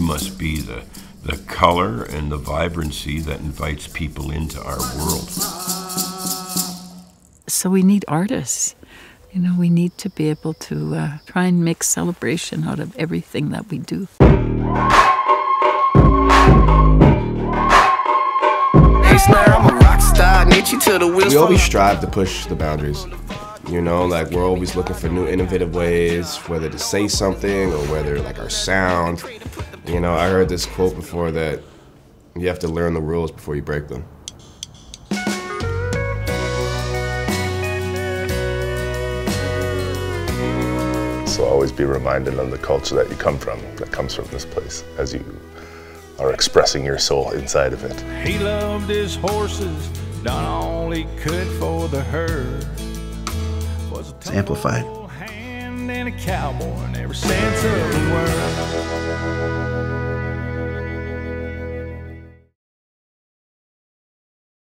must be the, the color and the vibrancy that invites people into our world. So we need artists. You know, we need to be able to uh, try and make celebration out of everything that we do. I'm a rock star, need you to the wheels. We always strive to push the boundaries. You know, like we're always looking for new innovative ways, whether to say something or whether like our sound. You know, I heard this quote before that you have to learn the rules before you break them. So always be reminded of the culture that you come from, that comes from this place, as you are expressing your soul inside of it. He loved his horses, done all he could for the herd. Was it's amplified.